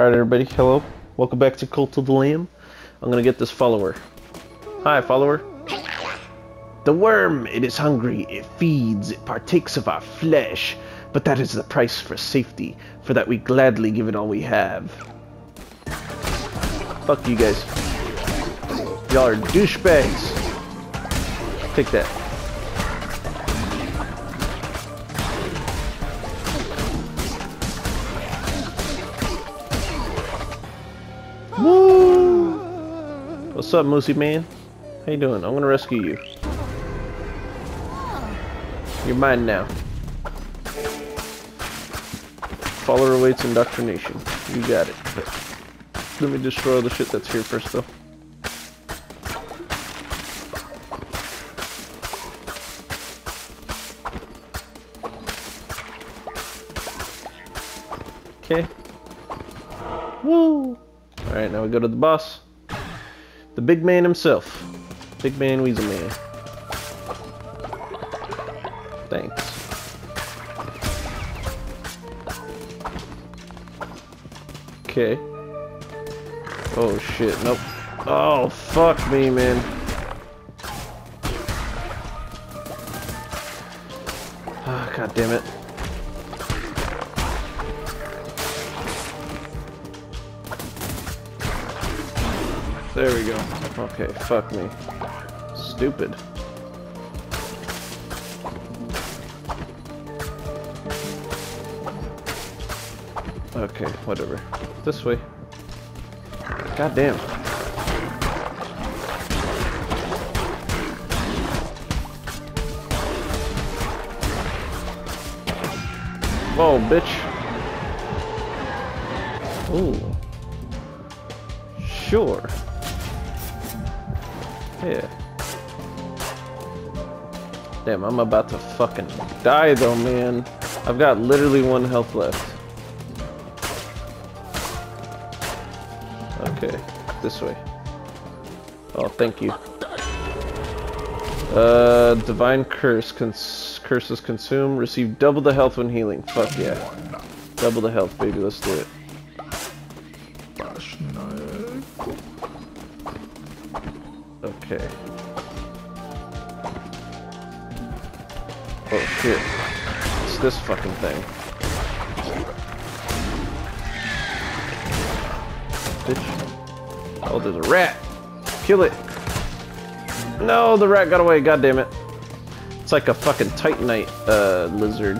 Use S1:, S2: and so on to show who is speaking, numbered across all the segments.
S1: Alright, everybody, hello. Welcome back to Cult of the Lamb. I'm gonna get this follower. Hi, follower. The worm, it is hungry, it feeds, it partakes of our flesh, but that is the price for safety, for that we gladly give it all we have. Fuck you guys. Y'all are douchebags. Take that. What's up, Moosey man? How you doing? I'm gonna rescue you. You're mine now. Follower awaits indoctrination. You got it. Let me destroy all the shit that's here first, though. Okay. Woo! Alright, now we go to the boss. The big man himself. Big man Weasel Man. Thanks. Okay. Oh shit, nope. Oh, fuck me, man. Oh, God damn it. There we go. Okay, fuck me. Stupid. Okay, whatever. This way. God damn. Whoa, bitch. Ooh. Sure. Yeah. Damn, I'm about to fucking die though, man. I've got literally one health left. Okay, this way. Oh, thank you. Uh, divine curse. Cons curses consume. Receive double the health when healing. Fuck yeah. Double the health, baby. Let's do it. Kill it. No, the rat got away. God damn it. It's like a fucking titanite uh, lizard.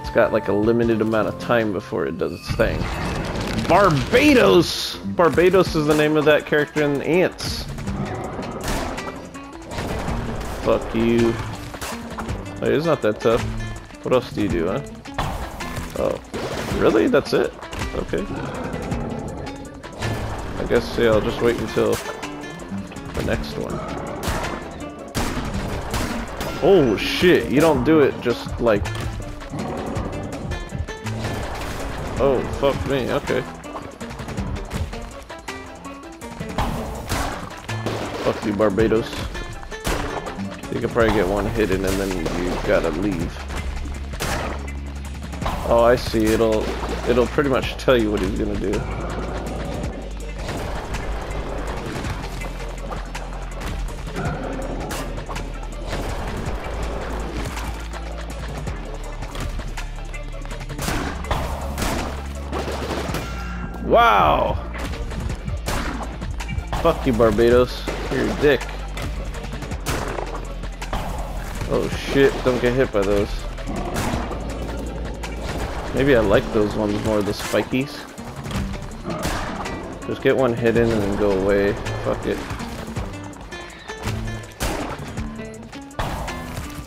S1: It's got like a limited amount of time before it does its thing. Barbados! Barbados is the name of that character in Ants. Fuck you. It's not that tough. What else do you do, huh? Oh. Really? That's it? Okay. I guess, yeah, I'll just wait until the next one. Oh shit, you don't do it just like... Oh, fuck me, okay. Fuck you, Barbatos. You can probably get one hidden and then you gotta leave. Oh, I see. It'll it'll pretty much tell you what he's gonna do. Wow! Fuck you, Barbados. You're a dick. Oh shit, don't get hit by those. Maybe I like those ones more, the spikies. Just get one hidden and then go away. Fuck it.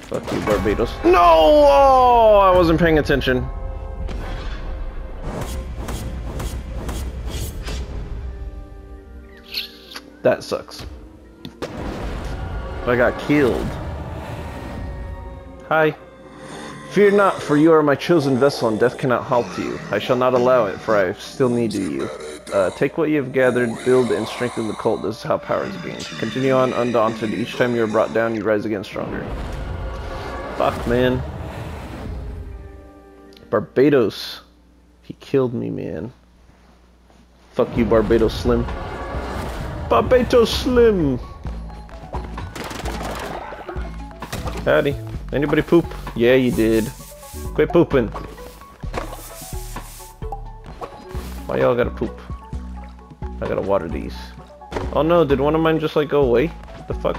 S1: Fuck you, Barbados. No! Oh, I wasn't paying attention. Sucks. I got killed. Hi. Fear not, for you are my chosen vessel, and death cannot halt you. I shall not allow it, for I still need you. Uh, take what you have gathered, build and strengthen the cult. This is how power is gained. Continue on undaunted. Each time you are brought down, you rise again stronger. Fuck, man. Barbados. He killed me, man. Fuck you, Barbados Slim. Barbados Slim! Howdy. Anybody poop? Yeah, you did. Quit pooping. Why y'all gotta poop? I gotta water these. Oh no, did one of mine just like go away? What the fuck?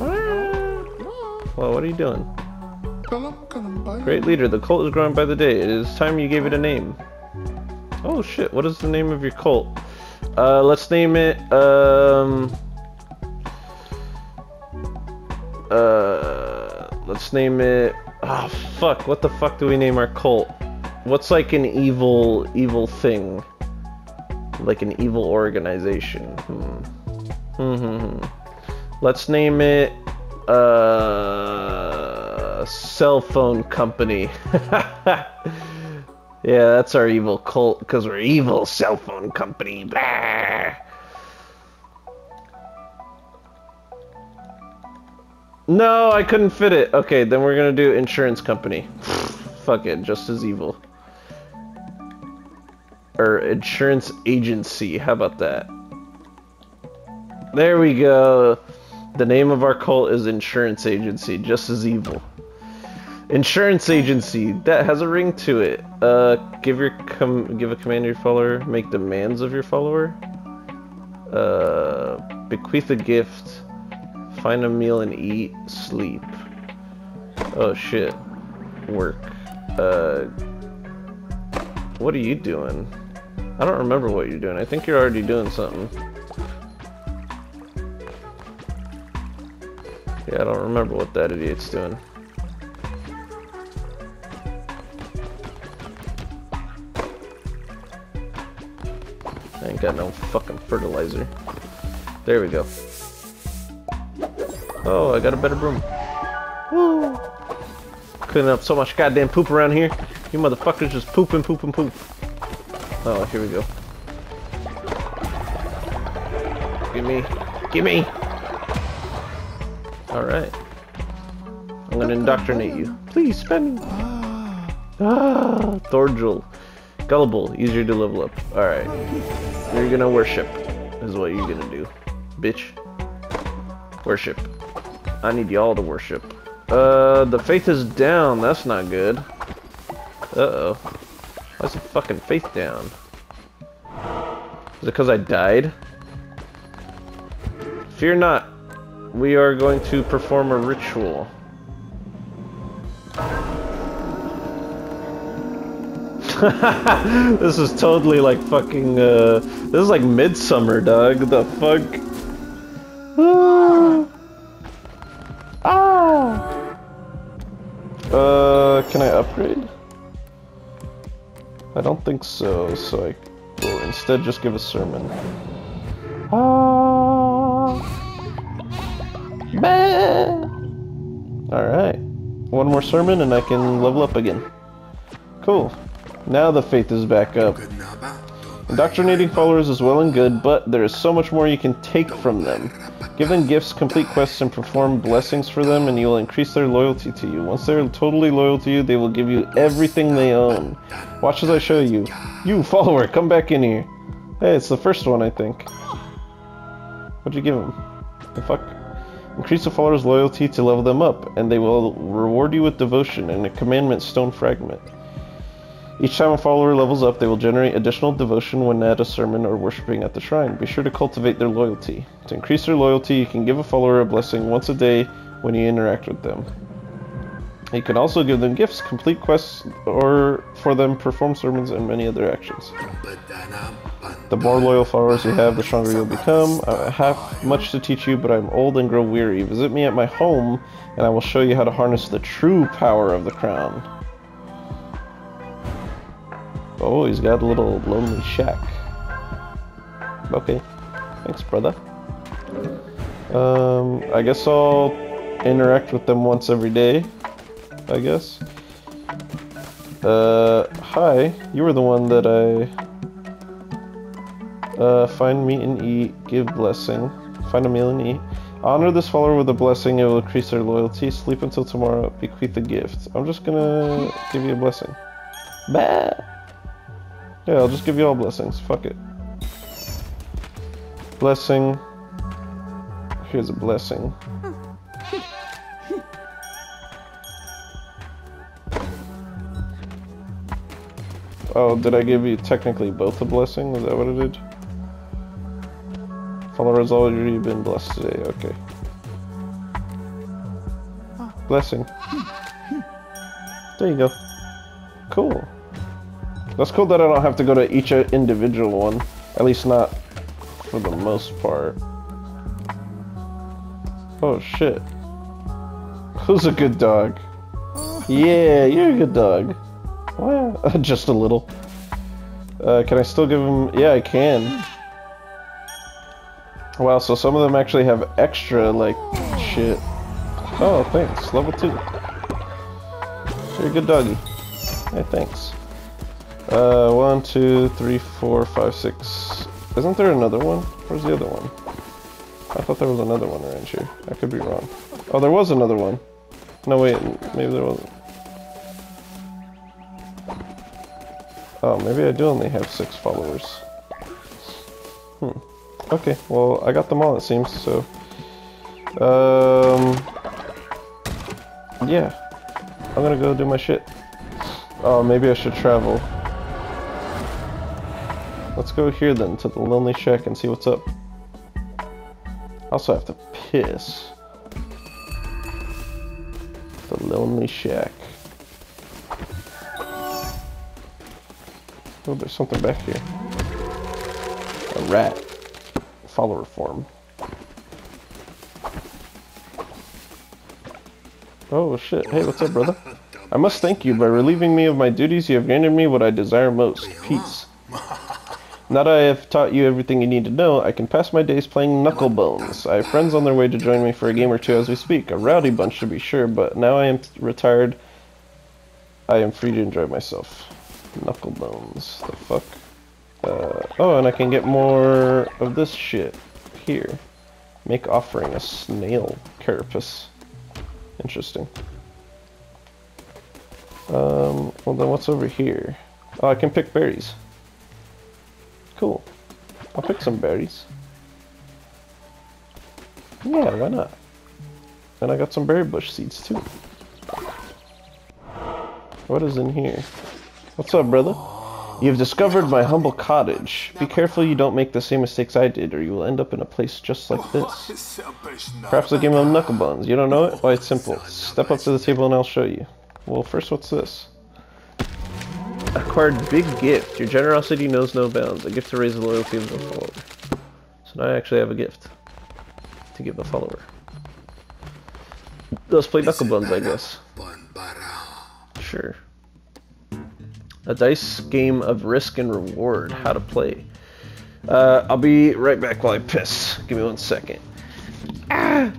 S1: Ah. Well, what are you doing? Great leader, the cult is growing by the day. It is time you gave it a name. Oh shit, what is the name of your cult? Uh, let's name it, um... Uh, let's name it... Oh, fuck, what the fuck do we name our cult? What's like an evil, evil thing? Like an evil organization. Hmm. Hmm, hmm, hmm. Let's name it, uh... Cell phone company. Yeah, that's our evil cult, because we're evil cell phone company. Blah. No, I couldn't fit it. Okay, then we're gonna do insurance company. Fuck it, just as evil. Or insurance agency, how about that? There we go. The name of our cult is insurance agency, just as evil. Insurance agency that has a ring to it. Uh, give your com give a command to your follower. Make demands of your follower. Uh, bequeath a gift. Find a meal and eat. Sleep. Oh shit. Work. Uh, what are you doing? I don't remember what you're doing. I think you're already doing something. Yeah, I don't remember what that idiot's doing. Got no fucking fertilizer. There we go. Oh, I got a better broom. Woo! Cleaning up so much goddamn poop around here. You motherfuckers just pooping, pooping, poop. Oh, here we go. Gimme. Gimme! Alright. I'm gonna indoctrinate you. Please, spend me. Ah, Thorgil. Gullible, easier to level up. Alright. You're gonna worship, is what you're gonna do. Bitch. Worship. I need y'all to worship. Uh, the faith is down. That's not good. Uh-oh. Why's the fucking faith down? Is it because I died? Fear not. We are going to perform a ritual. this is totally like fucking, uh, this is like midsummer, dog. The fuck? Ah. ah. Uh, can I upgrade? I don't think so, so I will instead just give a sermon. Ah. Alright. One more sermon and I can level up again. Cool. Now the faith is back up. Indoctrinating followers is well and good, but there is so much more you can take from them. Give them gifts, complete quests, and perform blessings for them, and you will increase their loyalty to you. Once they're totally loyal to you, they will give you everything they own. Watch as I show you. You, follower, come back in here. Hey, it's the first one, I think. What'd you give him? The fuck? Increase the follower's loyalty to level them up, and they will reward you with devotion and a commandment stone fragment. Each time a follower levels up, they will generate additional devotion when at a sermon or worshipping at the shrine. Be sure to cultivate their loyalty. To increase their loyalty, you can give a follower a blessing once a day when you interact with them. You can also give them gifts, complete quests, or for them perform sermons and many other actions. The more loyal followers you have, the stronger you'll become. I have much to teach you, but I'm old and grow weary. Visit me at my home, and I will show you how to harness the true power of the crown. Oh, he's got a little lonely shack. Okay. Thanks, brother. Um, I guess I'll interact with them once every day. I guess. Uh, hi. You were the one that I... Uh, find meat and eat, give blessing. Find a meal and eat. Honor this follower with a blessing, it will increase their loyalty. Sleep until tomorrow, bequeath a gift. I'm just gonna give you a blessing. Bah! Yeah, I'll just give you all blessings. Fuck it. Blessing. Here's a blessing. Oh, did I give you technically both a blessing? Is that what I did? Followers already been blessed today, okay. Blessing. There you go. Cool. That's cool that I don't have to go to each individual one. At least not for the most part. Oh shit. Who's a good dog? Yeah, you're a good dog. Well, just a little. Uh, can I still give him... Yeah, I can. Wow, so some of them actually have extra, like, shit. Oh, thanks. Level 2. You're a good doggy. Hey, thanks. Uh, one, two, three, four, five, six. Isn't there another one? Where's the other one? I thought there was another one around here. I could be wrong. Oh, there was another one. No, wait, maybe there wasn't. Oh, maybe I do only have six followers. Hmm. Okay, well, I got them all, it seems, so... Um... Yeah. I'm gonna go do my shit. Oh, maybe I should travel. Let's go here then, to the Lonely Shack and see what's up. I also have to piss. The Lonely Shack. Oh, there's something back here. A rat. Follower form. Oh shit. Hey, what's up, brother? I must thank you. By relieving me of my duties, you have granted me what I desire most. Peace. Now that I have taught you everything you need to know, I can pass my days playing Knucklebones. I have friends on their way to join me for a game or two as we speak. A rowdy bunch to be sure, but now I am retired. I am free to enjoy myself. Knucklebones. The fuck? Uh, oh, and I can get more of this shit here. Make offering a snail carapace. Interesting. Um, well then what's over here? Oh, I can pick berries. Cool. I'll pick some berries. Yeah, why not? And I got some berry bush seeds too. What is in here? What's up, brother? You've discovered my humble cottage. Be careful you don't make the same mistakes I did, or you will end up in a place just like this. Perhaps a game of knucklebones. You don't know it? Why, it's simple. Step up to the table and I'll show you. Well, first, what's this? Acquired big gift. Your generosity knows no bounds. A gift to raise the loyalty of the follower. So now I actually have a gift to give the follower. Let's play knucklebones, I guess. Sure. A dice game of risk and reward. How to play. Uh, I'll be right back while I piss. Give me one second. Ah!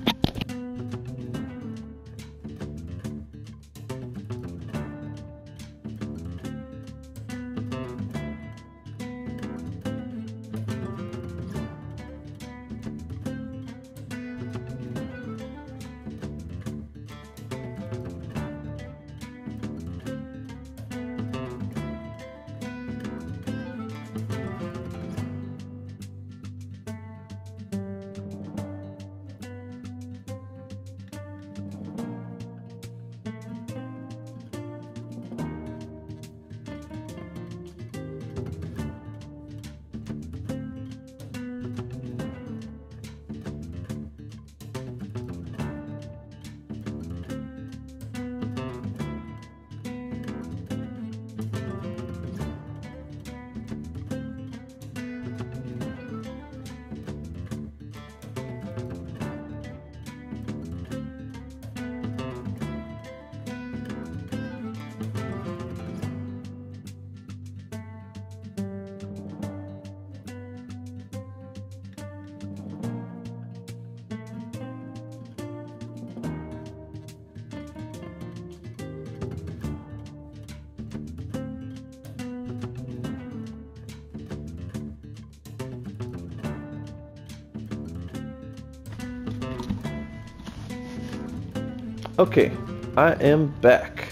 S1: Okay, I am back.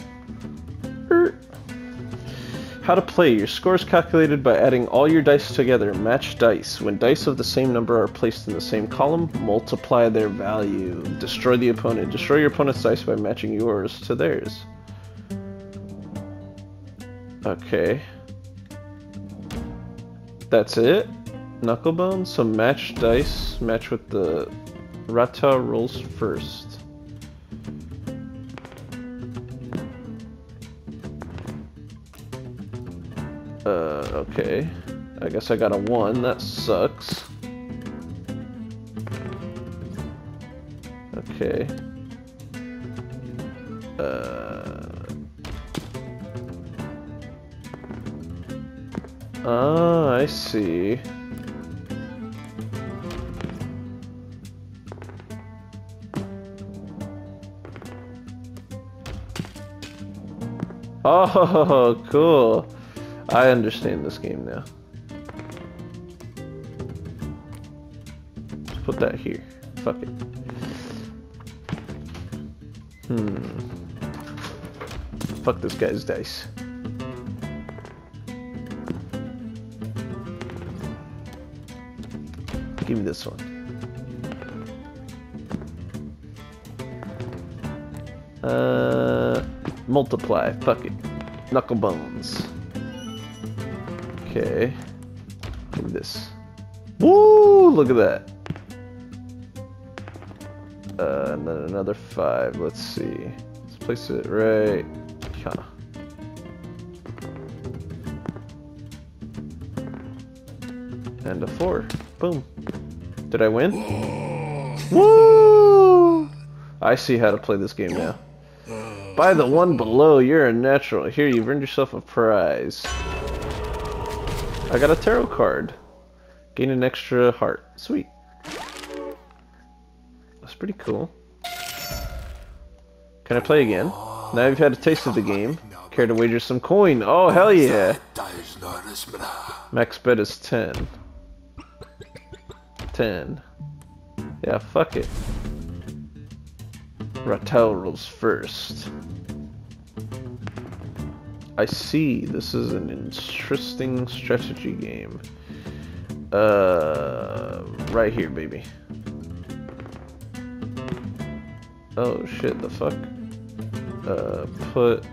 S1: How to play. Your score is calculated by adding all your dice together. Match dice. When dice of the same number are placed in the same column, multiply their value. Destroy the opponent. Destroy your opponent's dice by matching yours to theirs. Okay. That's it? Knucklebone? So match dice. Match with the... Ratau rolls first. Okay. I guess I got a 1. That sucks. Okay. Uh... Ah, I see. Oh, cool. I understand this game now. Let's put that here. Fuck it. Hmm. Fuck this guy's dice. Give me this one. Uh, multiply. Fuck it. Knuckle bones. Okay. Give me this. Woo! Look at that. Uh, and then another five. Let's see. Let's place it right. Huh. And a four. Boom. Did I win? Woo! I see how to play this game now. By the one below, you're a natural. Here, you've earned yourself a prize. I got a tarot card. Gain an extra heart. Sweet. That's pretty cool. Can I play again? Now you've had a taste of the game. Care to wager some coin? Oh, hell yeah! Max bet is 10. 10. Yeah, fuck it. Rattel rolls first. I see. This is an interesting strategy game. Uh, right here, baby. Oh shit, the fuck? Uh, put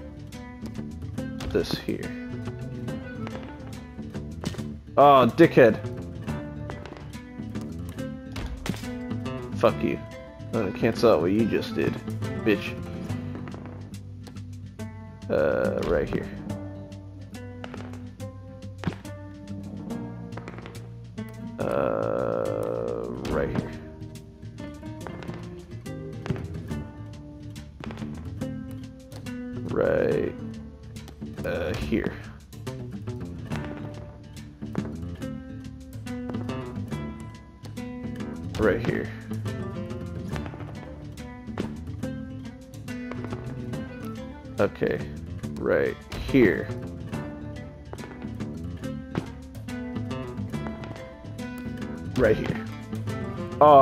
S1: this here. Oh, dickhead. Fuck you. I'm gonna cancel out what you just did, bitch uh, right here.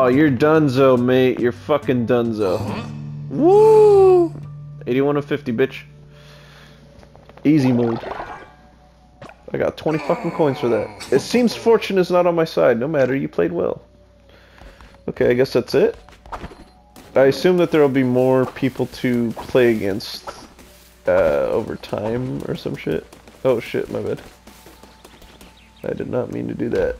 S1: Oh, you're dunzo, mate. You're fucking dunzo. Woo! 81 of 50, bitch. Easy mode. I got 20 fucking coins for that. It seems fortune is not on my side. No matter, you played well. Okay, I guess that's it. I assume that there will be more people to play against uh, over time or some shit. Oh shit, my bad. I did not mean to do that.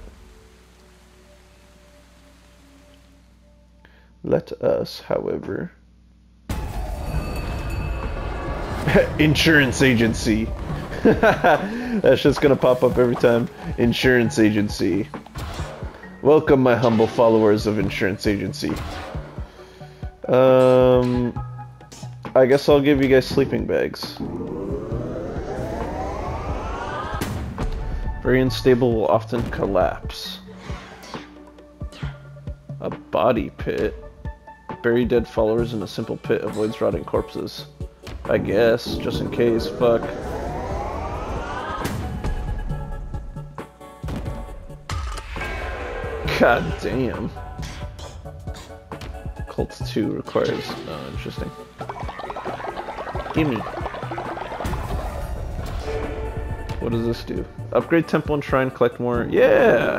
S1: Let us, however... Insurance agency. That's just gonna pop up every time. Insurance agency. Welcome, my humble followers of insurance agency. Um, I guess I'll give you guys sleeping bags. Very unstable will often collapse. A body pit. Bury dead followers in a simple pit avoids rotting corpses. I guess, just in case, fuck. God damn. Cult 2 requires... Oh, interesting. Gimme. What does this do? Upgrade temple and shrine, collect more. Yeah!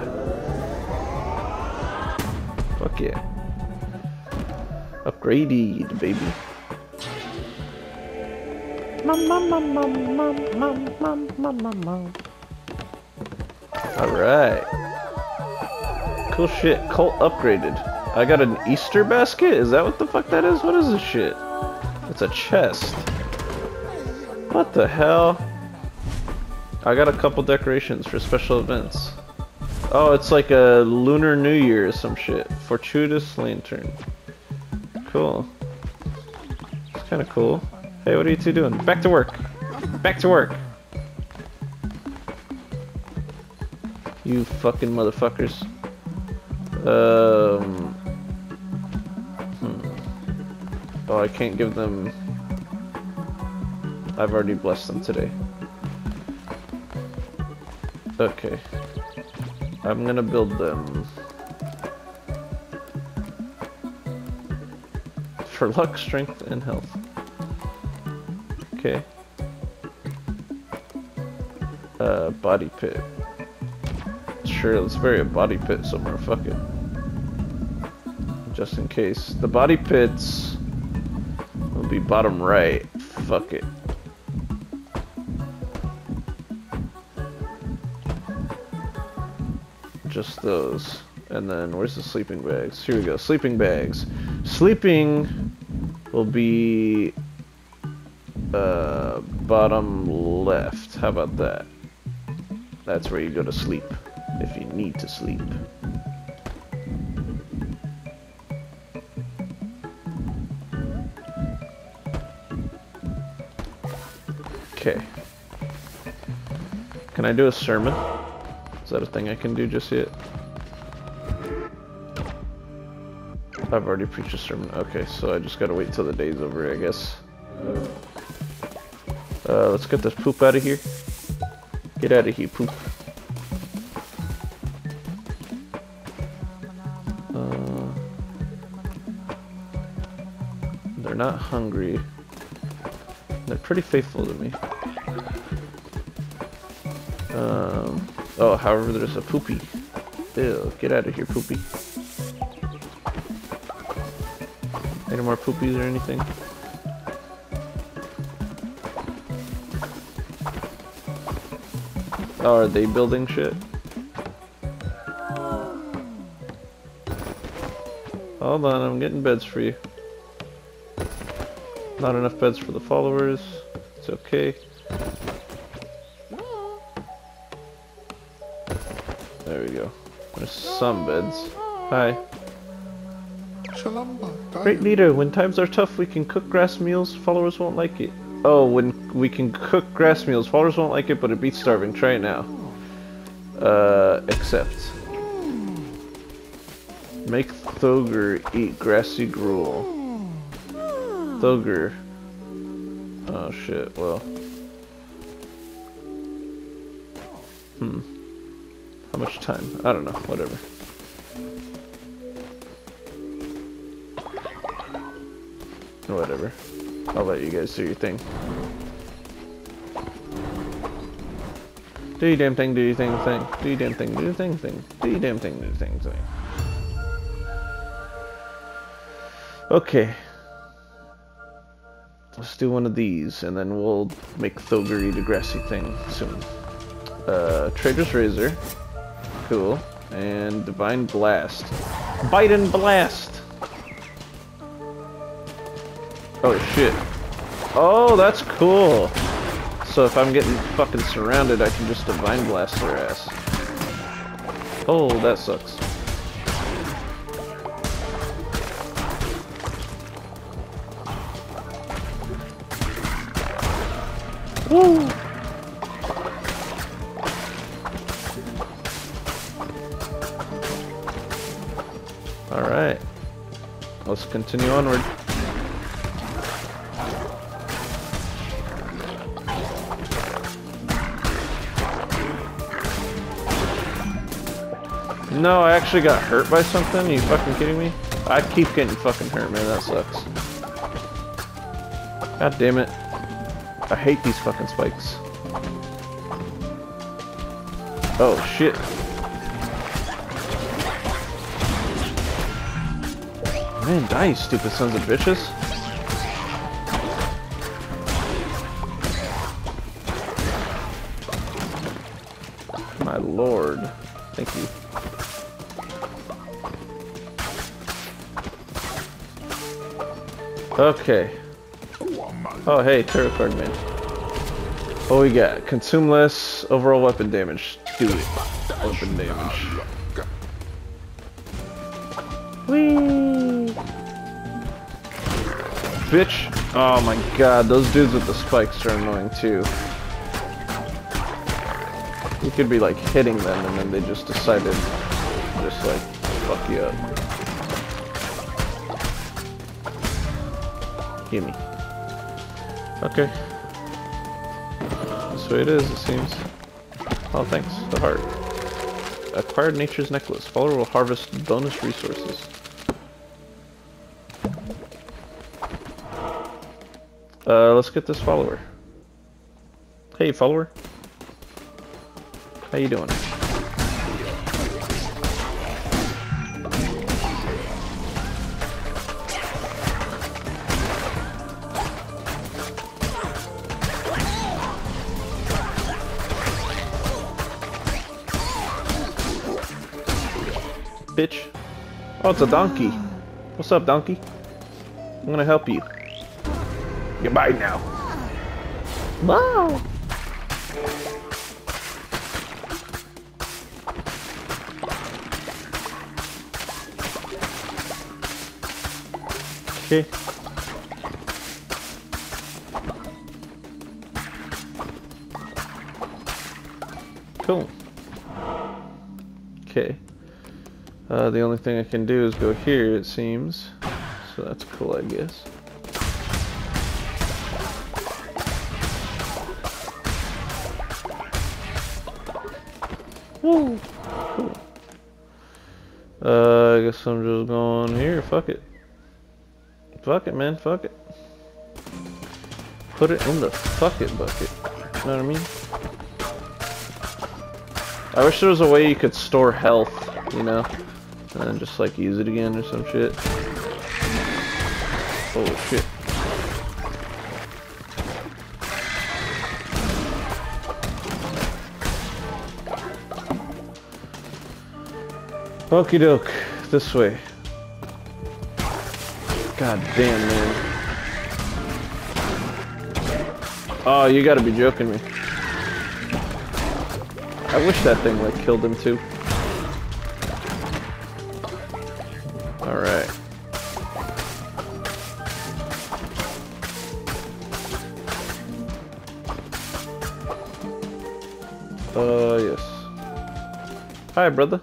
S1: Fuck yeah. Upgraded, baby. Alright. Cool shit. Cult upgraded. I got an Easter basket? Is that what the fuck that is? What is this shit? It's a chest. What the hell? I got a couple decorations for special events. Oh, it's like a Lunar New Year or some shit. Fortuitous Lantern. Cool. It's kind of cool. Hey, what are you two doing? Back to work. Back to work. You fucking motherfuckers. Um. Hmm. Oh, I can't give them. I've already blessed them today. Okay. I'm gonna build them. For luck, strength, and health. Okay. Uh, body pit. Sure, let's bury a body pit somewhere, fuck it. Just in case. The body pits will be bottom right. Fuck it. Just those. And then, where's the sleeping bags? Here we go, sleeping bags. Sleeping will be uh, bottom left. How about that? That's where you go to sleep, if you need to sleep. Okay. Can I do a sermon? Is that a thing I can do just yet? I've already preached a sermon. Okay, so I just gotta wait till the day's over, I guess. Uh, let's get this poop out of here. Get out of here, poop. Uh, they're not hungry. They're pretty faithful to me. Um, oh, however, there's a poopy. Ew, get out of here, poopy. Any more poopies or anything? Oh, are they building shit? Hold on, I'm getting beds for you. Not enough beds for the followers. It's okay. There we go. There's some beds. Hi. Great leader, when times are tough we can cook grass meals, followers won't like it. Oh, when we can cook grass meals, followers won't like it, but it beats starving. Try it now. Uh, accept. Make Thoger eat grassy gruel. Thoger. Oh shit, well. Hmm. How much time? I don't know, whatever. Whatever. I'll let you guys do your thing. Do your damn thing, do your thing, thing. Do your damn thing, do your thing, thing. Do your damn thing, do your thing, thing. Okay. Let's do one of these, and then we'll make a grassy thing soon. Uh, Trader's Razor. Cool. And Divine Blast. Bite and Blast! Oh shit. Oh, that's cool. So if I'm getting fucking surrounded, I can just Divine Blast their ass. Oh, that sucks. Woo! Alright. Let's continue onward. No, I actually got hurt by something? Are you fucking kidding me? I keep getting fucking hurt, man. That sucks. God damn it. I hate these fucking spikes. Oh, shit. Man, die, you stupid sons of bitches. My lord. Thank you. Okay. Oh, hey, tarot card man. What we got? Consume less overall weapon damage. Do it. Weapon damage. Whee! Bitch. Oh my god, those dudes with the spikes are annoying too. You could be like hitting them and then they just decided just like fuck you up. Gimme. Okay. This way it is, it seems. Oh, thanks. The heart. Acquired Nature's Necklace. Follower will harvest bonus resources. Uh, let's get this follower. Hey, follower. How you doing? Oh, it's a donkey. What's up, donkey? I'm gonna help you. Goodbye now. Wow. Okay. Cool. Okay. Uh, the only thing I can do is go here, it seems. So that's cool, I guess. Woo! Cool. Uh, I guess I'm just going here. Fuck it. Fuck it, man. Fuck it. Put it in the fuck it bucket. You know what I mean? I wish there was a way you could store health, you know? And then just like use it again or some shit. Holy shit. Okie doke. This way. God damn, man. Oh, you gotta be joking me. I wish that thing like killed him too. Brother.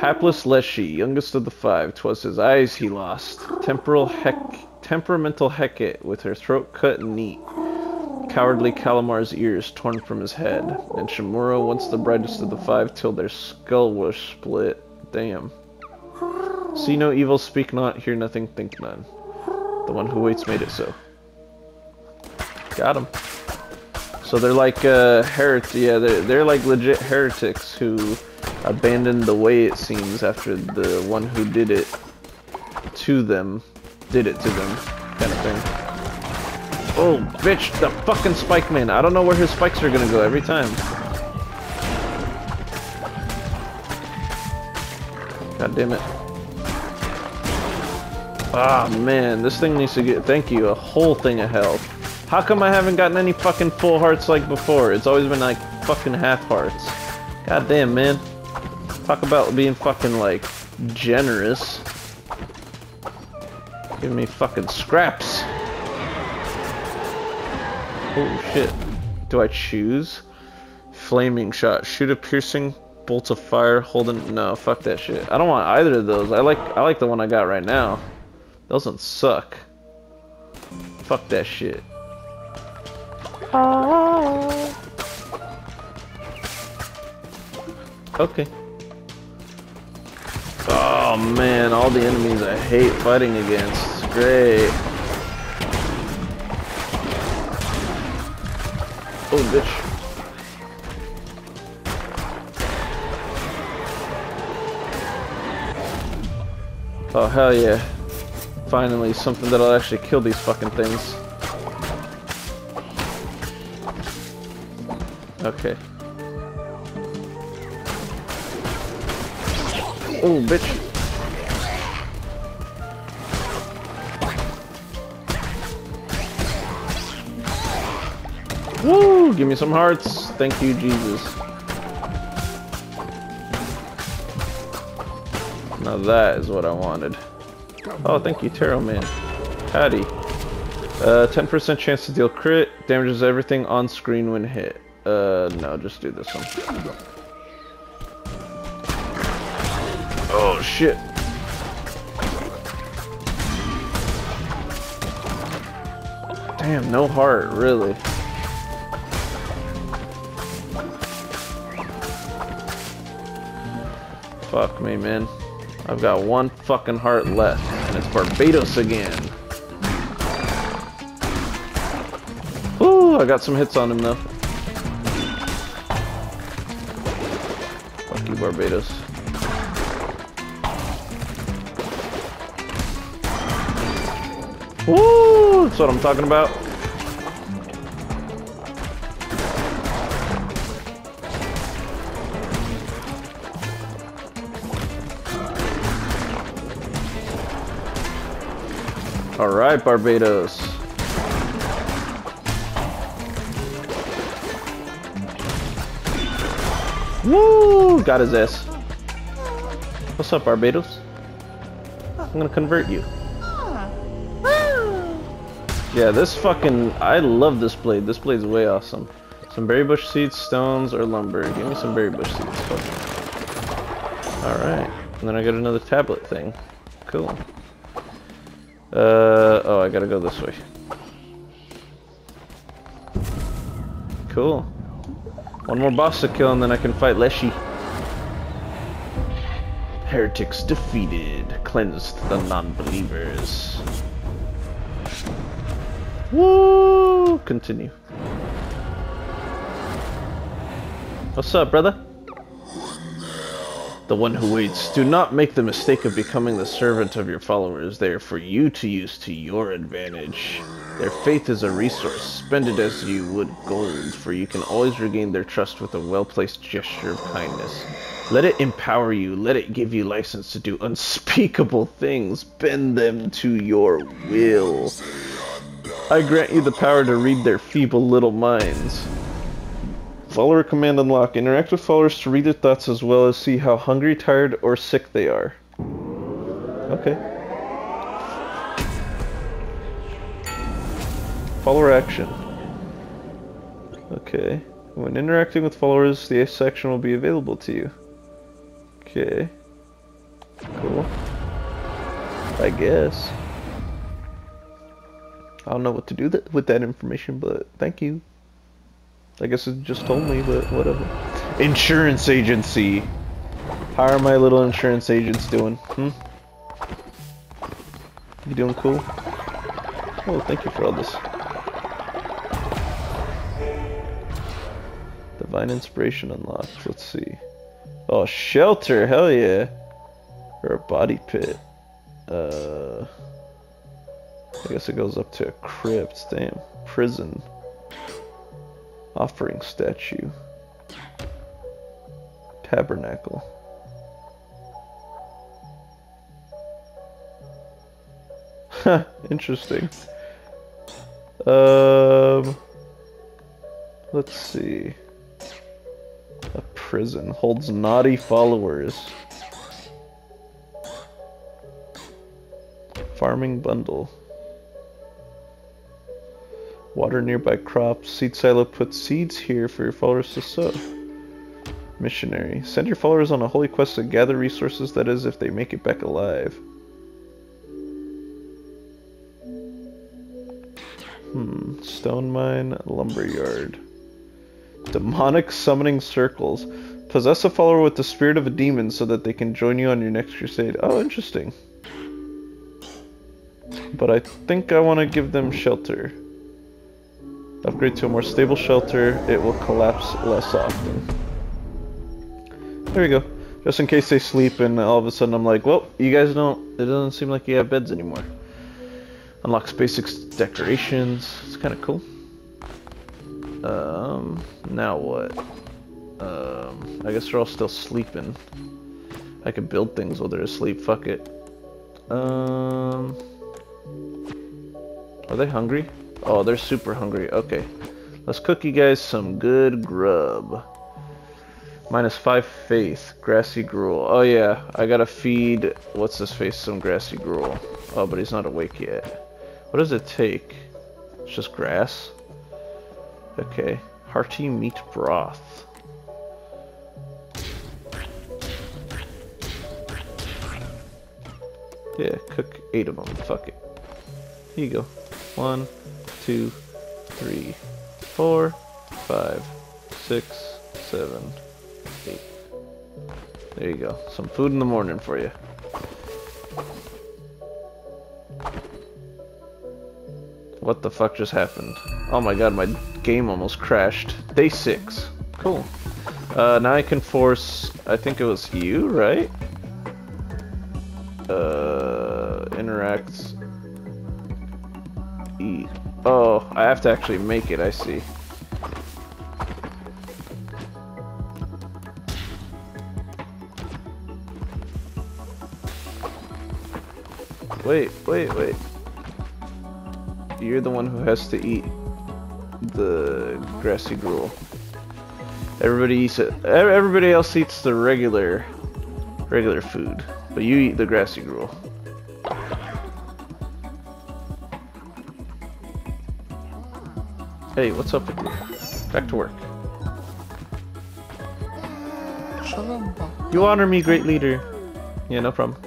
S1: Hapless Leshy, youngest of the five, twas his eyes he lost. Temporal heck, temperamental Heket, with her throat cut neat. Cowardly Kallamar's ears torn from his head. And Shamura, once the brightest of the five, till their skull was split. Damn. See no evil, speak not, hear nothing, think none. The one who waits made it so. Got him. So they're like uh, heretics. Yeah, they're they're like legit heretics who abandoned the way it seems after the one who did it to them did it to them, kind of thing. Oh, bitch, the fucking spike man. I don't know where his spikes are gonna go every time. God damn it. Ah, man, this thing needs to get, thank you, a whole thing of health. How come I haven't gotten any fucking full hearts like before? It's always been like fucking half hearts. God damn, man. Talk about being fucking like generous. Give me fucking scraps. Oh shit. Do I choose? Flaming shot. Shoot a piercing bolt of fire holding no, fuck that shit. I don't want either of those. I like I like the one I got right now. Those ones suck. Fuck that shit. Okay. Oh man, all the enemies I hate fighting against. It's great. Oh bitch. Oh hell yeah. Finally, something that'll actually kill these fucking things. Okay. Oh, bitch. Woo! Give me some hearts. Thank you, Jesus. Now that is what I wanted. Oh, thank you, Tarot Man. Howdy. 10% uh, chance to deal crit. Damages everything on screen when hit. Uh, no, just do this one. Oh, shit. Damn, no heart, really. Fuck me, man. I've got one fucking heart left, and it's Barbatos again. Ooh, I got some hits on him though. Barbatos. Woo! That's what I'm talking about. Alright, Barbatos. Woo! Got his ass. What's up, Barbatos? I'm gonna convert you. Yeah, this fucking... I love this blade. This blade's way awesome. Some berry bush seeds, stones, or lumber. Give me some berry bush seeds. Alright. And then I got another tablet thing. Cool. Uh, oh, I gotta go this way. Cool. One more boss to kill and then I can fight Leshy. Heretics defeated. Cleansed the non-believers. Woo! Continue. What's up, brother? the one who waits. Do not make the mistake of becoming the servant of your followers. They are for you to use to your advantage. Their faith is a resource. Spend it as you would gold, for you can always regain their trust with a well-placed gesture of kindness. Let it empower you. Let it give you license to do unspeakable things. Bend them to your will. I grant you the power to read their feeble little minds. Follower command unlock. Interact with followers to read their thoughts as well as see how hungry, tired, or sick they are. Okay. Follower action. Okay. When interacting with followers, the section will be available to you. Okay. Cool. I guess. I don't know what to do with that information, but thank you. I guess it just told me, but whatever. Insurance agency. How are my little insurance agents doing? Hmm? You doing cool? Oh, thank you for all this. Divine inspiration unlocked. Let's see. Oh, shelter. Hell yeah. Or a body pit. Uh, I guess it goes up to a crypt. Damn. Prison. Offering statue. Tabernacle. Huh, interesting. Um, let's see. Prison holds naughty followers. Farming bundle. Water nearby crops. Seed silo puts seeds here for your followers to sow. Missionary. Send your followers on a holy quest to gather resources, that is, if they make it back alive. Hmm. Stone mine, lumberyard. Demonic summoning circles. Possess a follower with the spirit of a demon so that they can join you on your next crusade. Oh, interesting. But I think I want to give them shelter. Upgrade to a more stable shelter. It will collapse less often. There we go. Just in case they sleep and all of a sudden I'm like, well, you guys don't, it doesn't seem like you have beds anymore. Unlocks basic decorations. It's kind of cool. Um, now what? Um, I guess they're all still sleeping. I could build things while they're asleep. Fuck it. Um, are they hungry? Oh, they're super hungry. Okay. Let's cook you guys some good grub. Minus five faith. Grassy gruel. Oh yeah, I gotta feed what's his face some grassy gruel. Oh, but he's not awake yet. What does it take? It's just grass. Okay. Hearty meat broth. Yeah, cook eight of them. Fuck it. Here you go. One, two, three, four, five, six, seven, eight. There you go. Some food in the morning for you. What the fuck just happened? Oh my god, my game almost crashed. Day six. Cool. Uh, now I can force, I think it was you, right? Uh, interacts. Oh, I have to actually make it, I see. Wait, wait, wait. You're the one who has to eat the grassy gruel. Everybody eats it. Everybody else eats the regular, regular food, but you eat the grassy gruel. Hey, what's up with you? Back to work. You honor me, great leader. Yeah, no problem.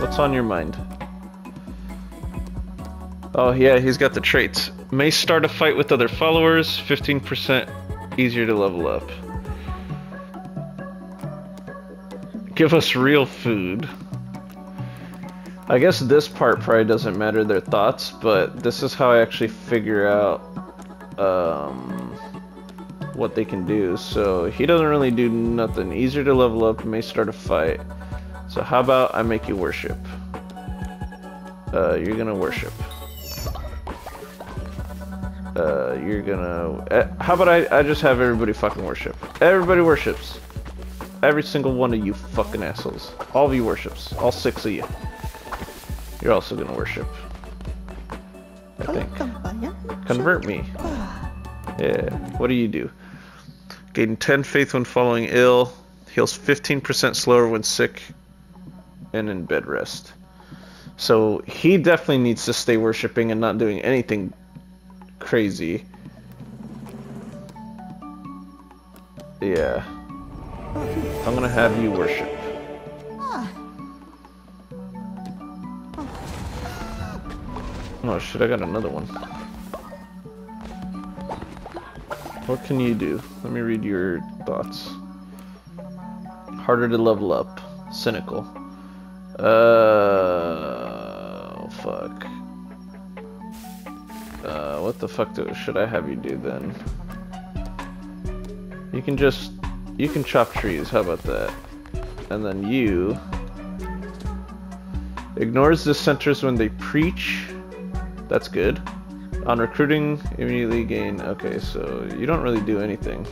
S1: What's on your mind? Oh yeah, he's got the traits. May start a fight with other followers, 15% easier to level up. Give us real food. I guess this part probably doesn't matter their thoughts, but this is how I actually figure out um, what they can do. So he doesn't really do nothing. Easier to level up, may start a fight. So how about I make you worship? Uh, you're gonna worship. Uh, you're gonna... Uh, how about I, I just have everybody fucking worship? Everybody worships. Every single one of you fucking assholes. All of you worships. All six of you. You're also gonna worship. I think. Convert me. Yeah. What do you do? Gain 10 faith when falling ill. Heals 15% slower when sick. And in bed rest. So he definitely needs to stay worshipping and not doing anything crazy. Yeah. I'm gonna have you worship. Oh shit, I got another one. What can you do? Let me read your thoughts. Harder to level up. Cynical. Uh, oh, fuck. Uh, what the fuck do, should I have you do then? You can just, you can chop trees, how about that? And then you, ignores dissenters when they preach, that's good. On recruiting, immediately gain, okay, so you don't really do anything.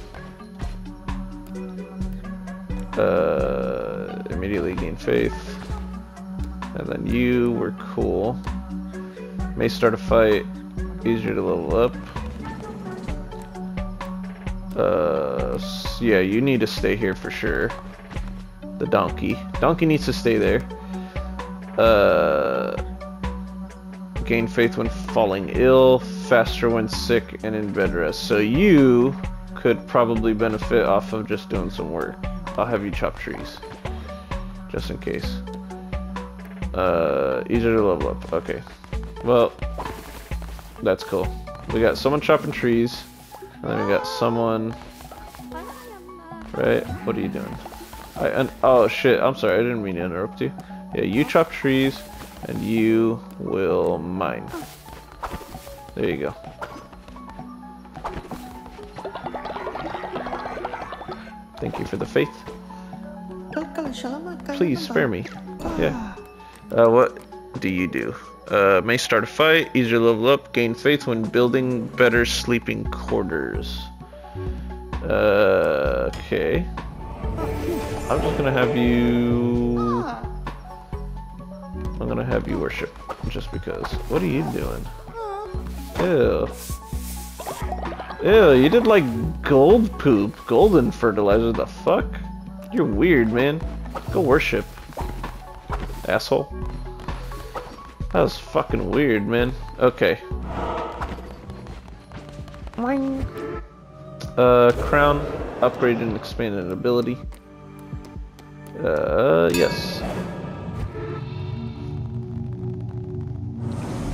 S1: Uh, immediately gain faith. And then you were cool. May start a fight. Easier to level up. Uh, yeah, you need to stay here for sure. The donkey. Donkey needs to stay there. Uh, gain faith when falling ill, faster when sick, and in bed rest. So you could probably benefit off of just doing some work. I'll have you chop trees. Just in case. Uh, easier to level up. Okay. Well, that's cool. We got someone chopping trees. And then we got someone... Right? What are you doing? I, and, oh shit, I'm sorry, I didn't mean to interrupt you. Yeah, you chop trees, and you will mine. There you go. Thank you for the faith. Please spare me. Yeah. Uh, what do you do? Uh, may start a fight, easier level up, gain faith when building better sleeping quarters. Uh, okay. I'm just gonna have you... I'm gonna have you worship, just because. What are you doing? Ew. Ew, you did like gold poop, golden fertilizer, the fuck? You're weird, man. Go worship. Asshole. That was fucking weird, man. Okay. Uh, crown, upgraded and expanded ability. Uh, yes.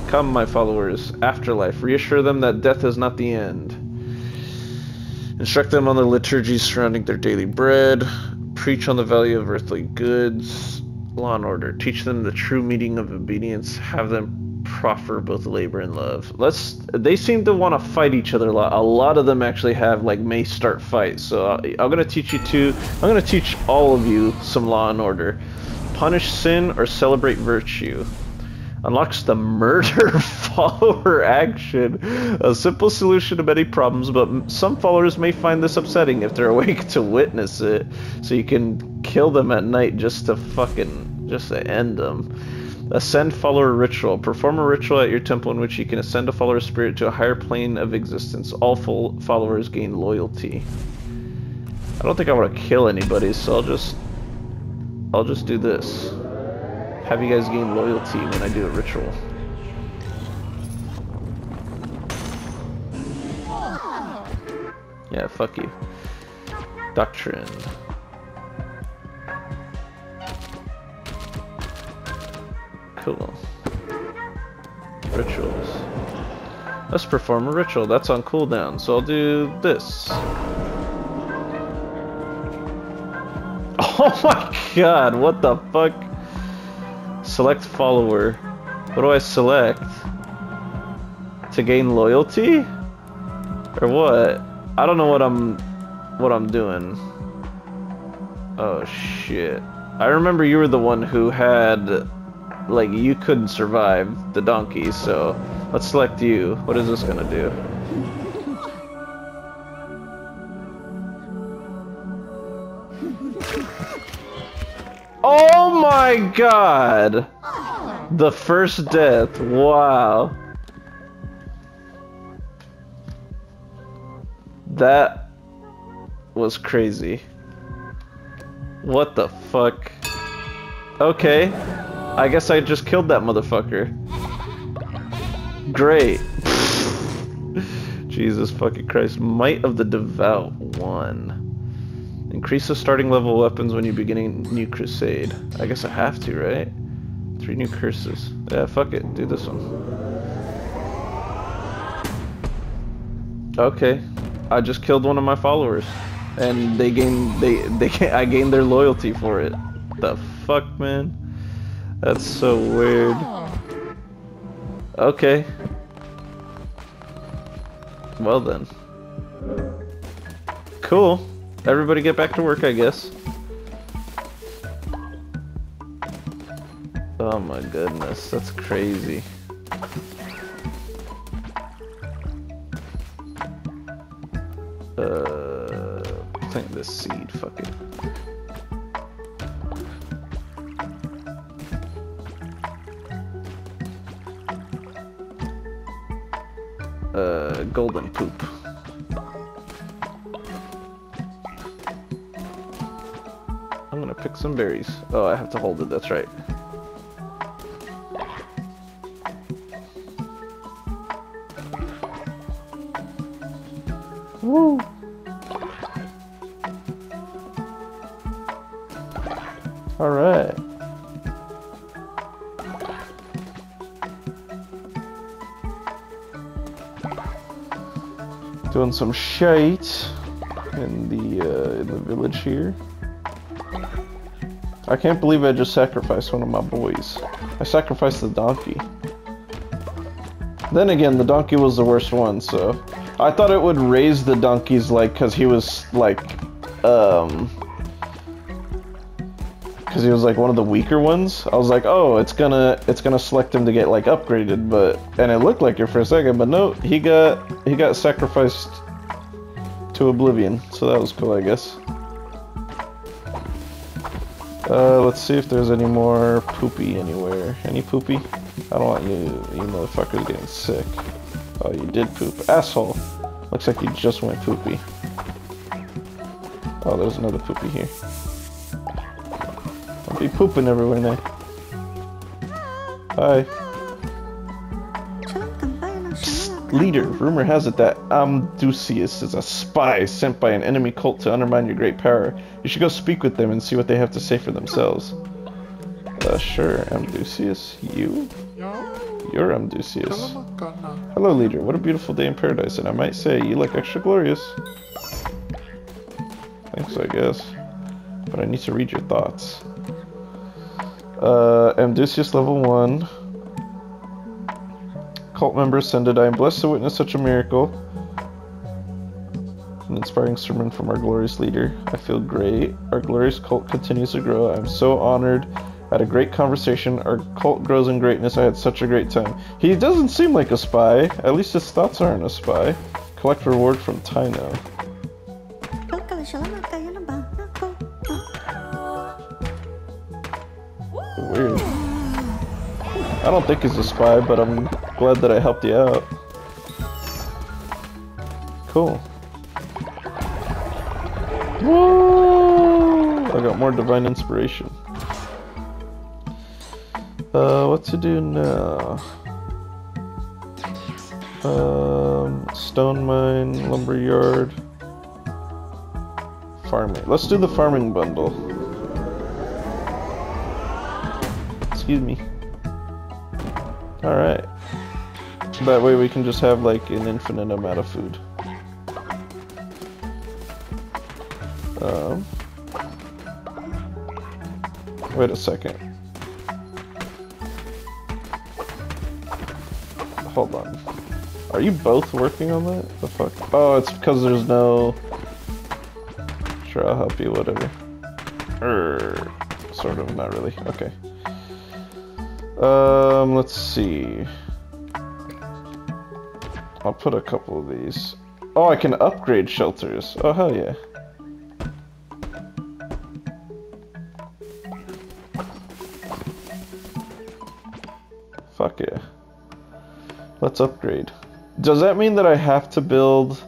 S1: Come, my followers, afterlife. Reassure them that death is not the end. Instruct them on the liturgies surrounding their daily bread. Preach on the value of earthly goods. Law and order. Teach them the true meaning of obedience. Have them proffer both labor and love. Let's. They seem to want to fight each other a lot. A lot of them actually have like may start fights. So uh, I'm gonna teach you two. I'm gonna teach all of you some law and order. Punish sin or celebrate virtue unlocks the murder follower action. A simple solution to many problems, but some followers may find this upsetting if they're awake to witness it. So you can kill them at night just to fucking, just to end them. Ascend follower ritual. Perform a ritual at your temple in which you can ascend a follower's spirit to a higher plane of existence. All full followers gain loyalty. I don't think I want to kill anybody, so I'll just, I'll just do this have you guys gain loyalty when I do a ritual. Yeah, fuck you. Doctrine. Cool. Rituals. Let's perform a ritual. That's on cooldown, so I'll do this. Oh my god, what the fuck? Select follower. What do I select? To gain loyalty? Or what? I don't know what I'm what I'm doing. Oh shit. I remember you were the one who had like you couldn't survive the donkey, so let's select you. What is this gonna do? Oh my god! The first death, wow. That was crazy. What the fuck? Okay. I guess I just killed that motherfucker. Great. Jesus fucking Christ. Might of the Devout 1. Increase the starting level weapons when you begin a new crusade. I guess I have to, right? Three new curses. Yeah, fuck it. Do this one. Okay. I just killed one of my followers. And they gain they they I gained their loyalty for it. The fuck, man? That's so weird. Okay. Well then. Cool. Everybody get back to work, I guess. Oh my goodness, that's crazy. Oh, I have to hold it, that's right. Woo! Alright. Doing some shite in the uh, in the village here. I can't believe I just sacrificed one of my boys. I sacrificed the donkey. Then again, the donkey was the worst one, so I thought it would raise the donkeys like because he was like, um, because he was like one of the weaker ones. I was like, oh, it's gonna it's gonna select him to get like upgraded, but and it looked like it for a second, but no, he got he got sacrificed to oblivion, so that was cool, I guess. Uh, let's see if there's any more poopy anywhere. Any poopy? I don't want you, you motherfuckers getting sick. Oh, you did poop. Asshole! Looks like you just went poopy. Oh, there's another poopy here. Don't be pooping everywhere now. Hi. Leader, rumor has it that Amdusias is a spy sent by an enemy cult to undermine your great power. You should go speak with them and see what they have to say for themselves. Uh, sure, Amdusias. You? You're Amdusias. Hello, leader. What a beautiful day in paradise, and I might say, you look extra glorious. Thanks, I guess. But I need to read your thoughts. Uh, Amdusias level 1 cult members send it. I am blessed to witness such a miracle. An inspiring sermon from our glorious leader. I feel great. Our glorious cult continues to grow. I'm so honored. Had a great conversation. Our cult grows in greatness. I had such a great time. He doesn't seem like a spy. At least his thoughts aren't a spy. Collect reward from Tyno. Weird. I don't think he's a spy, but I'm glad that I helped you out. Cool. Whoa! I got more divine inspiration. Uh, what to do now? Um, stone mine, lumber yard, farming. Let's do the farming bundle. Excuse me. That way we can just have like an infinite amount of food. Um, wait a second. Hold on. Are you both working on that? The fuck? Oh, it's because there's no... Sure, I'll help you, whatever. Er, sort of, not really. Okay. Um, let's see. I'll put a couple of these. Oh, I can upgrade shelters. Oh, hell yeah. Fuck yeah. Let's upgrade. Does that mean that I have to build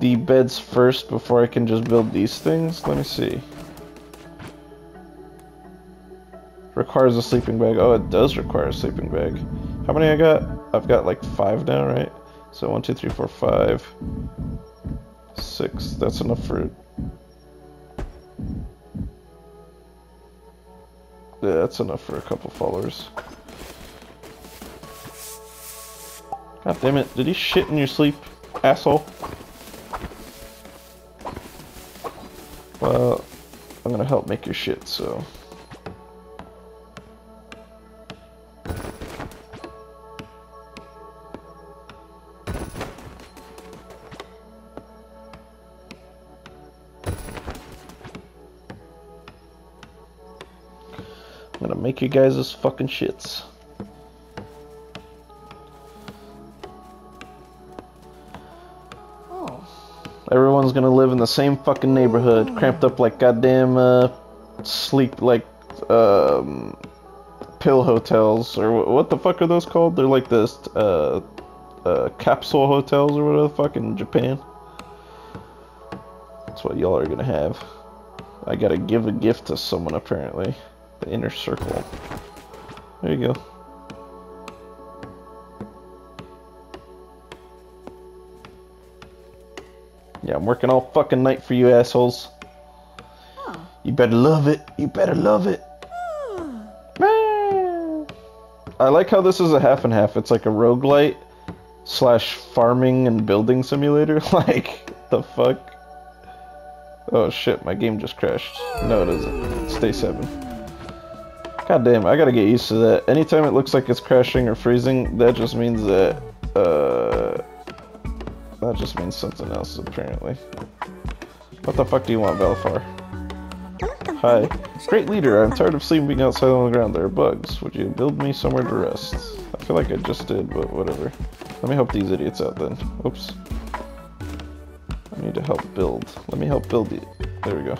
S1: the beds first before I can just build these things? Let me see. Requires a sleeping bag. Oh, it does require a sleeping bag. How many I got? I've got like five now, right? So one, two, three, four, five, six. That's enough for... Yeah, that's enough for a couple followers. God damn it. Did he shit in your sleep, asshole? Well, I'm gonna help make your shit, so... you guys as fucking shits. Everyone's gonna live in the same fucking neighborhood, cramped up like goddamn uh, sleep like um, pill hotels or what the fuck are those called? They're like this uh, uh, capsule hotels or whatever the fuck in Japan. That's what y'all are gonna have. I gotta give a gift to someone apparently. The inner circle. There you go. Yeah, I'm working all fucking night for you assholes. Oh. You better love it. You better love it. I like how this is a half and half. It's like a roguelite slash farming and building simulator. like, the fuck? Oh shit, my game just crashed. No, it doesn't. Stay 7. God damn, I gotta get used to that. Anytime it looks like it's crashing or freezing, that just means that, uh... That just means something else, apparently. What the fuck do you want, Belfar? Hi. Great leader, I'm tired of sleeping outside on the ground. There are bugs. Would you build me somewhere to rest? I feel like I just did, but whatever. Let me help these idiots out then. Oops. I need to help build. Let me help build it. There we go.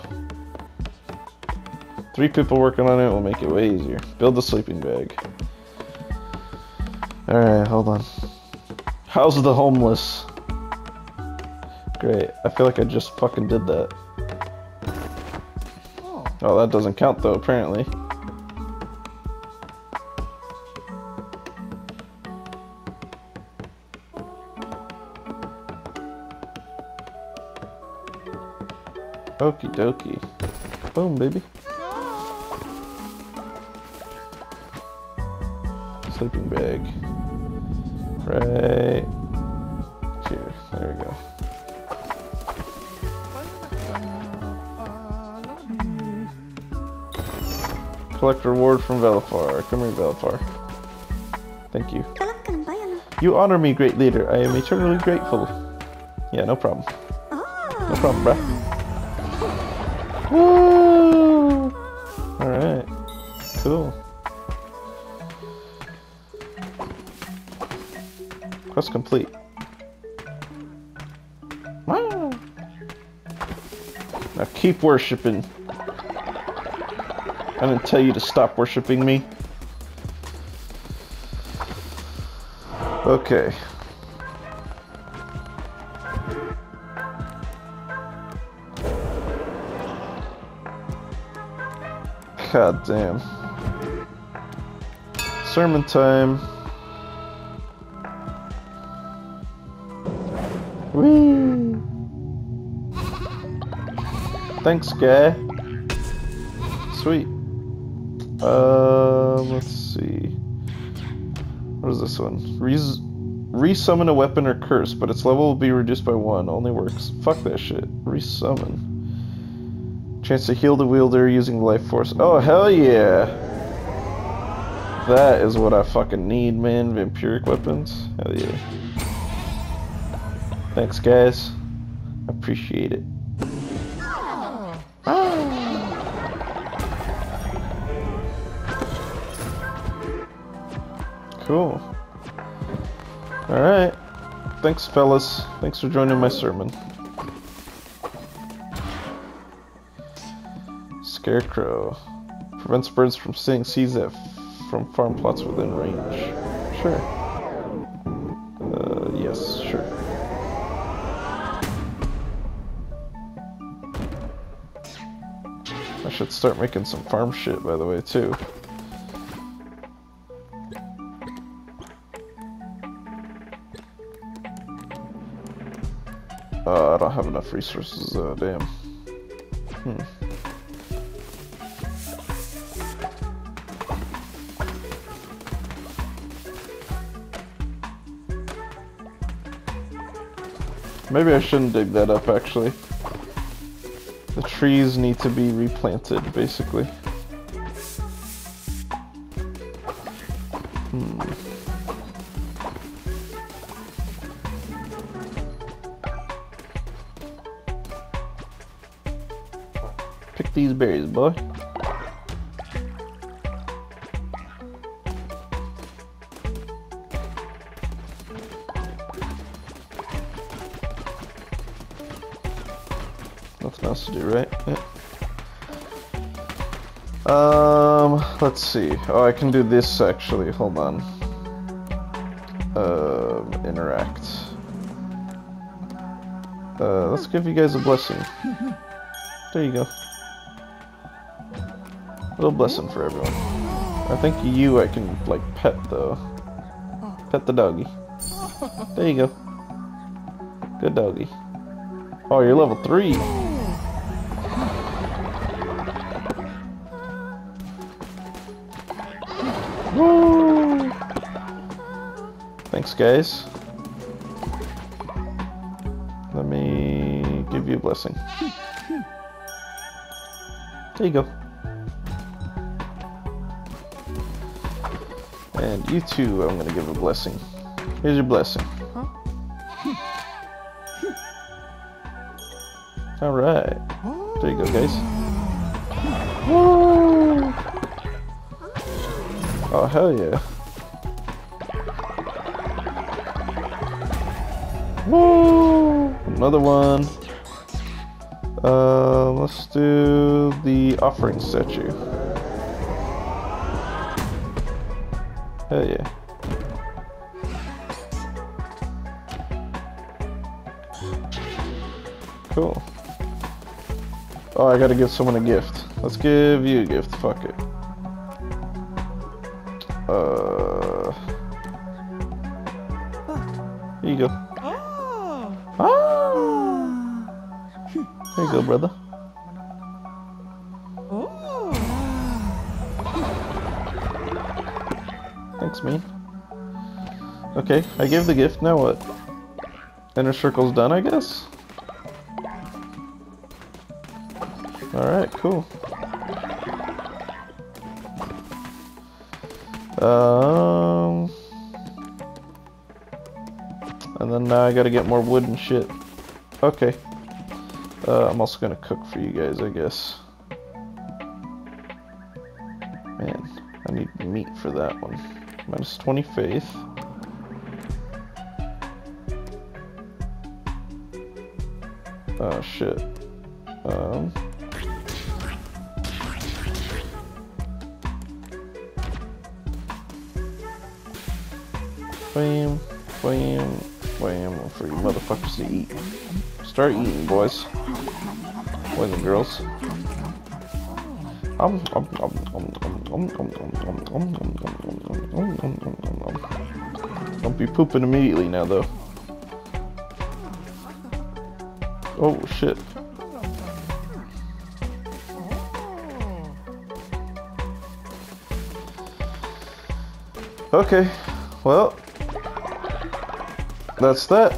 S1: Three people working on it will make it way easier. Build the sleeping bag. Alright, hold on. How's the homeless? Great. I feel like I just fucking did that. Oh, oh that doesn't count though, apparently. Okie dokie. Boom, baby. Sleeping bag. Right here. There we go. Collect reward from Valefar. Come here, Valefar. Thank you. You honor me, great leader. I am eternally grateful. Yeah, no problem. No problem, bruh. Woo! Complete. Wow. Now keep worshipping. I didn't tell you to stop worshipping me. Okay. God damn. Sermon time. Thanks, guy. Sweet. Uh, let's see. What is this one? Res resummon a weapon or curse, but its level will be reduced by one. Only works. Fuck that shit. Resummon. Chance to heal the wielder using life force. Oh, hell yeah! That is what I fucking need, man. Vampiric weapons. Hell yeah. Thanks, guys. Appreciate it. Cool. Alright. Thanks, fellas. Thanks for joining my sermon. Scarecrow. Prevents birds from seeing seeds that from farm plots within range. Sure. Uh, yes, sure. I should start making some farm shit, by the way, too. Have enough resources, uh, damn. Hmm. Maybe I shouldn't dig that up, actually. The trees need to be replanted, basically. Pick these berries, boy. Nothing else to do, right? Yeah. Um, let's see. Oh, I can do this actually. Hold on. Um, interact. Uh, let's give you guys a blessing. There you go. Little blessing for everyone. I think you I can, like, pet, though. Pet the doggy. There you go. Good doggy. Oh, you're level 3. Woo! Thanks, guys. Let me give you a blessing. There you go. And you too, I'm gonna give a blessing. Here's your blessing. Alright. There you go, guys. Woo! Oh, hell yeah. Woo! Another one. Uh, let's do the offering statue. Hell yeah. Cool. Oh, I gotta give someone a gift. Let's give you a gift. Fuck it. Uh. Here you go. Ah! There you go, brother. Thanks, man. Okay, I gave the gift, now what? Inner circle's done, I guess? Alright, cool. Um... And then now I gotta get more wood and shit. Okay. Uh, I'm also gonna cook for you guys, I guess. Man, I need meat for that one. Minus 20 faith. Oh shit. Um... Bam, bam, bam, for you motherfuckers to eat. Start eating, boys. Boys and girls. Don't be pooping immediately now, though. Oh, shit. Okay, well, that's that.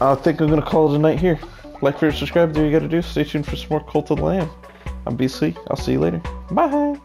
S1: I think I'm gonna call it a night here. Like, favorite, subscribe, do you gotta do. Stay tuned for some more Cult of the Lamb. I'm BC. I'll see you later. Bye.